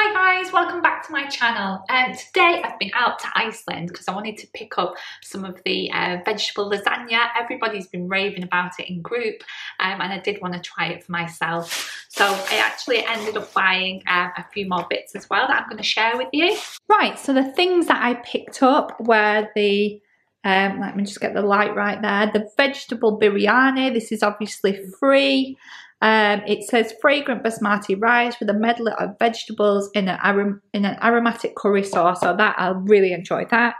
Hi guys, welcome back to my channel. And um, today I've been out to Iceland because I wanted to pick up some of the uh, vegetable lasagna. Everybody's been raving about it in group um, and I did want to try it for myself. So I actually ended up buying uh, a few more bits as well that I'm going to share with you. Right, so the things that I picked up were the um, let me just get the light right there. The vegetable biryani, this is obviously free. Um, it says fragrant basmati rice with a medley of vegetables in an, arom in an aromatic curry sauce. So that I really enjoyed that.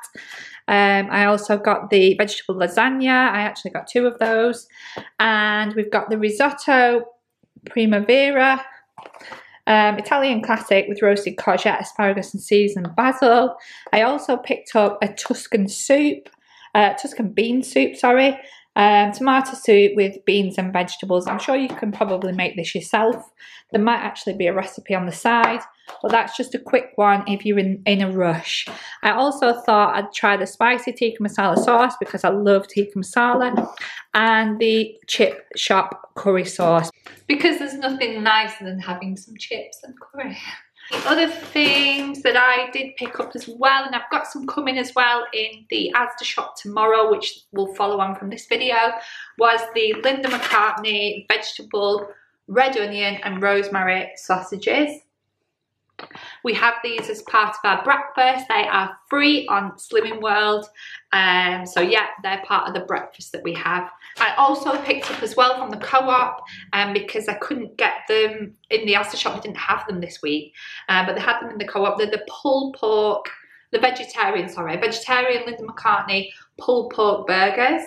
Um, I also got the vegetable lasagna. I actually got two of those. And we've got the risotto primavera. Um, Italian classic with roasted courgette, asparagus and seasoned basil. I also picked up a Tuscan soup, uh, Tuscan bean soup, sorry, um, tomato soup with beans and vegetables. I'm sure you can probably make this yourself. There might actually be a recipe on the side, but that's just a quick one if you're in, in a rush. I also thought I'd try the spicy tikka masala sauce because I love tikka masala and the chip shop curry sauce because there's nothing nicer than having some chips and curry. Other things that I did pick up as well, and I've got some coming as well in the Asda shop tomorrow, which will follow on from this video, was the Linda McCartney vegetable red onion and rosemary sausages. We have these as part of our breakfast. They are free on Slimming World. Um, so yeah, they're part of the breakfast that we have. I also picked up as well from the co-op um, because I couldn't get them in the Asda shop. We didn't have them this week, uh, but they had them in the co-op. They're the pulled pork, the vegetarian, sorry, vegetarian Linda McCartney pulled pork burgers.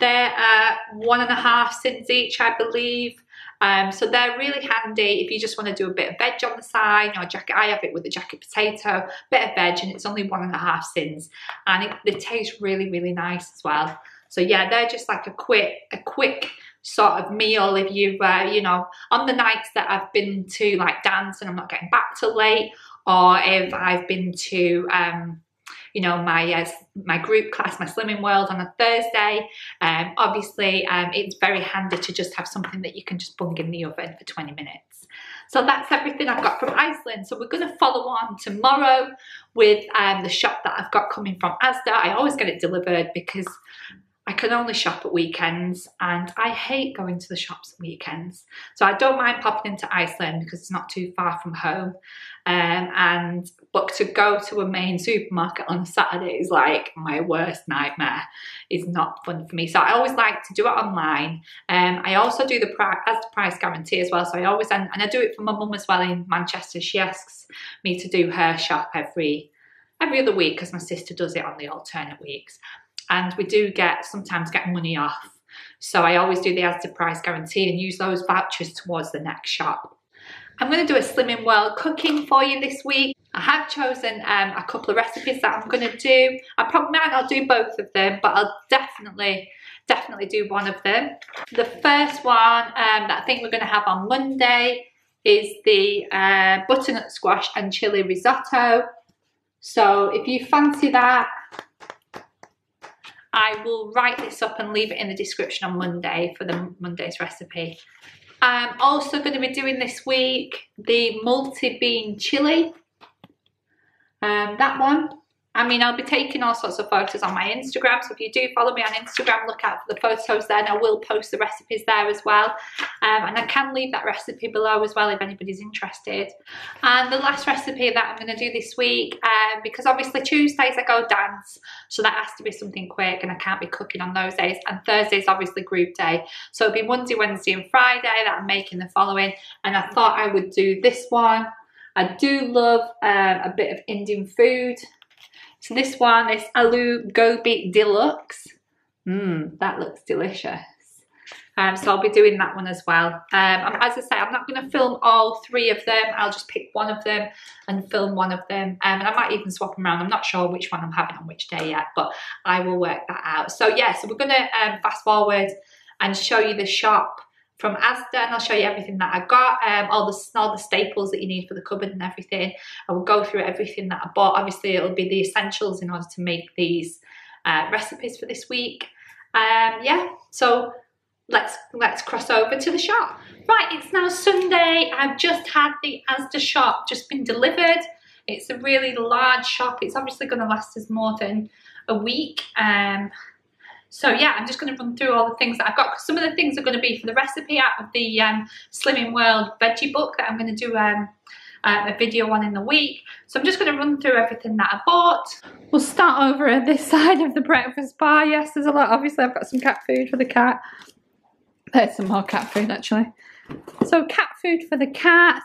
They're uh, one and a half sins each, I believe. Um, so they're really handy if you just want to do a bit of veg on the side, know, jacket, I have it with a jacket potato, bit of veg, and it's only one and a half sins. And it, they taste really, really nice as well. So yeah, they're just like a quick, a quick sort of meal if you, uh, you know, on the nights that I've been to like dance and I'm not getting back till late, or if I've been to, um, you know, my uh, my group class, my Slimming World on a Thursday. Um, obviously, um, it's very handy to just have something that you can just bung in the oven for 20 minutes. So that's everything I've got from Iceland. So we're going to follow on tomorrow with um, the shop that I've got coming from Asda. I always get it delivered because I can only shop at weekends and I hate going to the shops at weekends. So I don't mind popping into Iceland because it's not too far from home. Um, and but to go to a main supermarket on a Saturday is like my worst nightmare. It's not fun for me. So I always like to do it online. Um, I also do the price as the price guarantee as well. So I always and, and I do it for my mum as well in Manchester. She asks me to do her shop every every other week because my sister does it on the alternate weeks and we do get sometimes get money off. So I always do the Asda price guarantee and use those vouchers towards the next shop. I'm going to do a Slimming World cooking for you this week. I have chosen um, a couple of recipes that I'm going to do. I probably might not do both of them, but I'll definitely, definitely do one of them. The first one um, that I think we're going to have on Monday is the uh, butternut squash and chili risotto. So if you fancy that, I will write this up and leave it in the description on Monday for the Monday's recipe. I'm also going to be doing this week the multi-bean chili. Um, that one I mean, I'll be taking all sorts of photos on my Instagram. So if you do follow me on Instagram, look out for the photos there. And I will post the recipes there as well. Um, and I can leave that recipe below as well if anybody's interested. And the last recipe that I'm going to do this week, um, because obviously Tuesdays I go dance. So that has to be something quick and I can't be cooking on those days. And Thursday's obviously group day. So it'll be Monday, Wednesday and Friday that I'm making the following. And I thought I would do this one. I do love um, a bit of Indian food. So this one is Aloo Gobi Deluxe. Mmm, that looks delicious. Um, so I'll be doing that one as well. Um, as I say, I'm not going to film all three of them. I'll just pick one of them and film one of them. Um, and I might even swap them around. I'm not sure which one I'm having on which day yet, but I will work that out. So yeah, so we're going to um, fast forward and show you the shop from Asda and I'll show you everything that I got, um, all, the, all the staples that you need for the cupboard and everything. I will go through everything that I bought. Obviously it'll be the essentials in order to make these uh, recipes for this week. Um, yeah, so let's let's cross over to the shop. Right, it's now Sunday. I've just had the Asda shop just been delivered. It's a really large shop. It's obviously going to last us more than a week. Um, so yeah, I'm just going to run through all the things that I've got. Some of the things are going to be for the recipe out of the um, Slimming World veggie book that I'm going to do um, uh, a video on in the week. So I'm just going to run through everything that I bought. We'll start over at this side of the breakfast bar. Yes, there's a lot. Obviously, I've got some cat food for the cat. There's some more cat food actually. So cat food for the cat.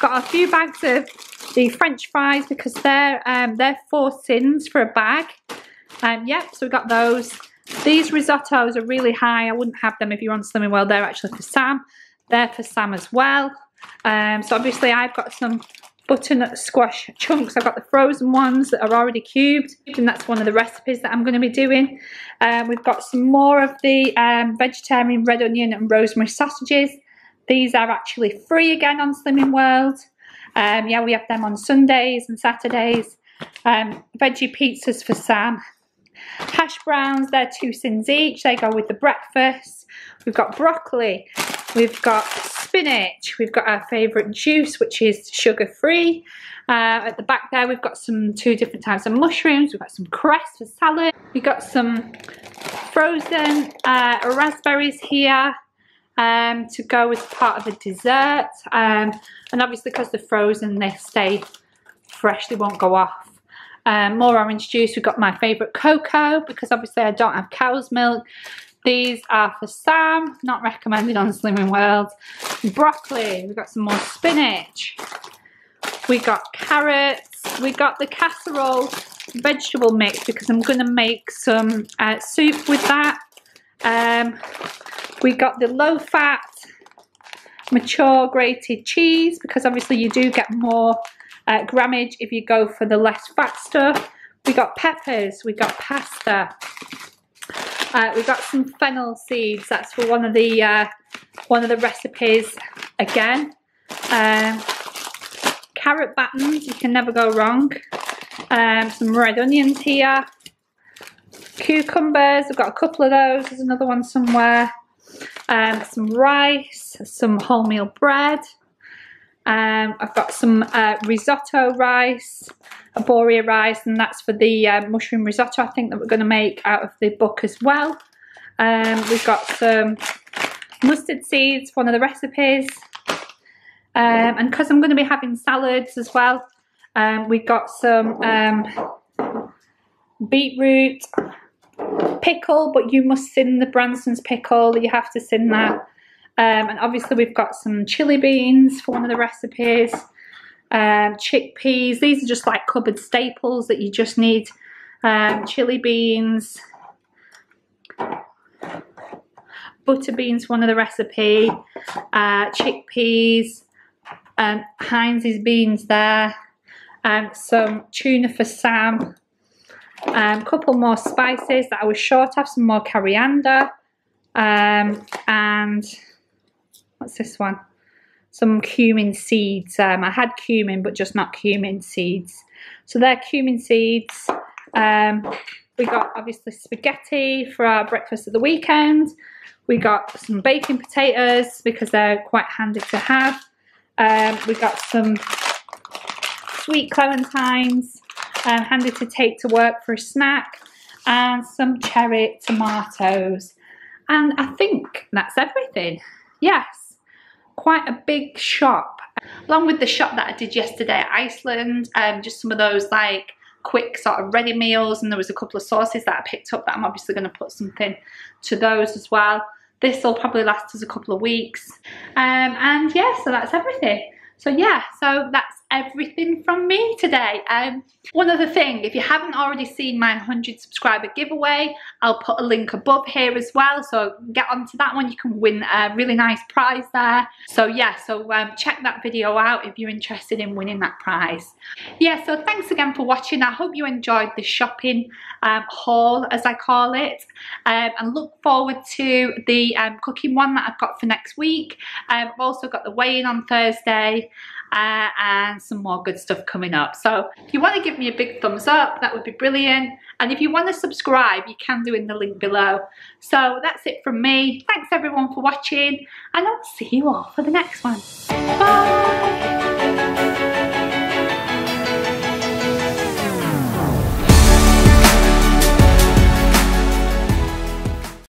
Got a few bags of the French fries because they're um, they're four sins for a bag. Um, yep, so we got those. These risottos are really high. I wouldn't have them if you're on Slimming World. They're actually for Sam. They're for Sam as well. Um, so obviously I've got some butternut squash chunks. I've got the frozen ones that are already cubed and that's one of the recipes that I'm going to be doing. Um, we've got some more of the um, vegetarian red onion and rosemary sausages. These are actually free again on Slimming World. Um, yeah, we have them on Sundays and Saturdays. Um, veggie pizzas for Sam. Hash browns, they're two sins each. They go with the breakfast. We've got broccoli. We've got spinach. We've got our favourite juice, which is sugar-free. Uh, at the back there, we've got some two different types of mushrooms. We've got some cress for salad. We've got some frozen uh, raspberries here um, to go as part of the dessert. Um, and obviously because they're frozen, they stay fresh, they won't go off. Um, more orange juice, we've got my favourite cocoa because obviously I don't have cow's milk. These are for Sam, not recommended on Slimming World. Broccoli, we've got some more spinach. We got carrots. We got the casserole vegetable mix because I'm going to make some uh, soup with that. Um, we got the low fat mature grated cheese because obviously you do get more uh, grammage if you go for the less fat stuff. We got peppers, we got pasta, uh, we got some fennel seeds. That's for one of the uh, one of the recipes again. Um, carrot battens, you can never go wrong. Um, some red onions here. Cucumbers, I've got a couple of those. There's another one somewhere um, some rice, some wholemeal bread. Um, I've got some uh, risotto rice, arborio rice, and that's for the uh, mushroom risotto I think that we're going to make out of the book as well. Um, we've got some mustard seeds, one of the recipes. Um, and because I'm going to be having salads as well, um, we've got some um, beetroot, pickle, but you must sin the Branston's pickle. You have to sin that. Um, and obviously we've got some chili beans for one of the recipes. Um, chickpeas. These are just like cupboard staples that you just need. Um, chili beans. Butter beans one of the recipe. Uh, chickpeas. Um, Heinz's beans there. Um, some tuna for Sam a um, couple more spices that I was short of, some more coriander, um, and what's this one? Some cumin seeds. Um, I had cumin, but just not cumin seeds. So they're cumin seeds. Um, we got obviously spaghetti for our breakfast at the weekend. We got some baking potatoes because they're quite handy to have. Um, we got some sweet clementines um, handy to take to work for a snack, and some cherry tomatoes. And I think that's everything. Yes, quite a big shop. Along with the shop that I did yesterday at Iceland, um, just some of those like quick sort of ready meals and there was a couple of sauces that I picked up that I'm obviously going to put something to those as well. This will probably last us a couple of weeks. Um, and yeah, so that's everything. So yeah, so that's everything from me today. Um, one other thing, if you haven't already seen my 100 subscriber giveaway, I'll put a link above here as well. So get onto that one. You can win a really nice prize there. So yeah, so um, check that video out if you're interested in winning that prize. Yeah, so thanks again for watching. I hope you enjoyed the shopping um, haul, as I call it. Um, and look forward to the um, cooking one that I've got for next week. Um, I've also got the weigh-in on Thursday uh, and some more good stuff coming up. So if you want to give me a big thumbs up, that would be brilliant. And if you want to subscribe, you can do in the link below. So that's it from me. Thanks everyone for watching and I'll see you all for the next one. Bye!